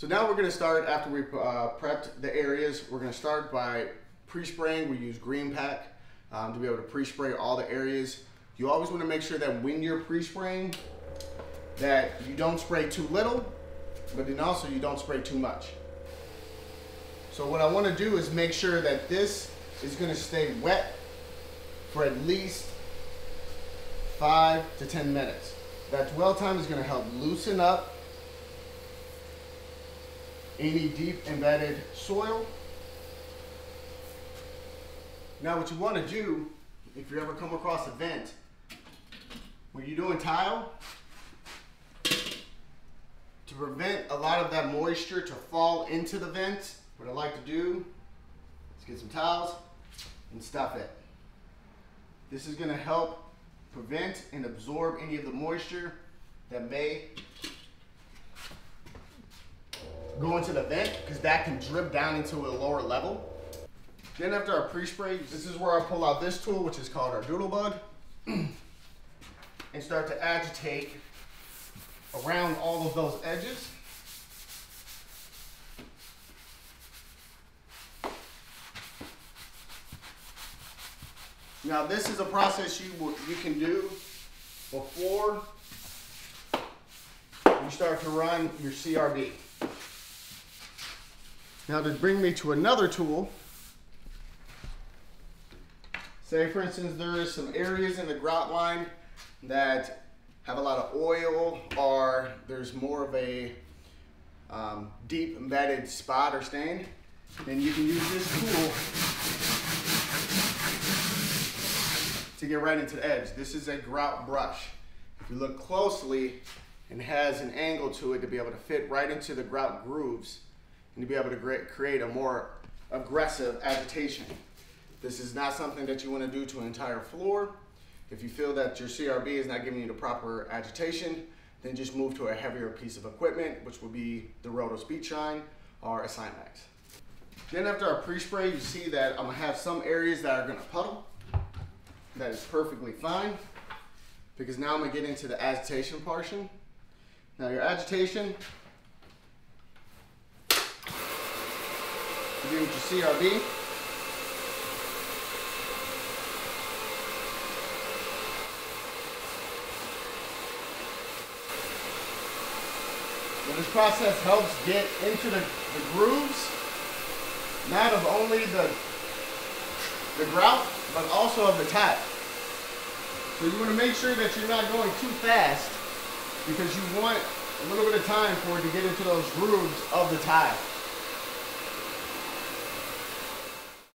So now we're gonna start, after we uh, prepped the areas, we're gonna start by pre-spraying. We use Green pack um, to be able to pre-spray all the areas. You always wanna make sure that when you're pre-spraying, that you don't spray too little, but then also you don't spray too much. So what I wanna do is make sure that this is gonna stay wet for at least five to 10 minutes. That dwell time is gonna help loosen up any deep embedded soil. Now what you want to do, if you ever come across a vent, when you're doing tile, to prevent a lot of that moisture to fall into the vent, what I like to do is get some tiles and stuff it. This is going to help prevent and absorb any of the moisture that may go into the vent because that can drip down into a lower level. Then after our pre-spray, this is where I pull out this tool, which is called our doodle bug, and start to agitate around all of those edges. Now this is a process you you can do before you start to run your CRB. Now to bring me to another tool, say for instance there is some areas in the grout line that have a lot of oil or there's more of a um, deep embedded spot or stain, then you can use this tool to get right into the edge. This is a grout brush. If you look closely, it has an angle to it to be able to fit right into the grout grooves and to be able to create a more aggressive agitation. This is not something that you want to do to an entire floor. If you feel that your CRB is not giving you the proper agitation, then just move to a heavier piece of equipment, which would be the Roto Speed Shine or a Cimex. Then after our pre-spray, you see that I'm gonna have some areas that are gonna puddle. That is perfectly fine because now I'm gonna get into the agitation portion. Now your agitation With your CRB. Well, this process helps get into the, the grooves, not of only the, the grout, but also of the tile. So you want to make sure that you're not going too fast because you want a little bit of time for it to get into those grooves of the tile.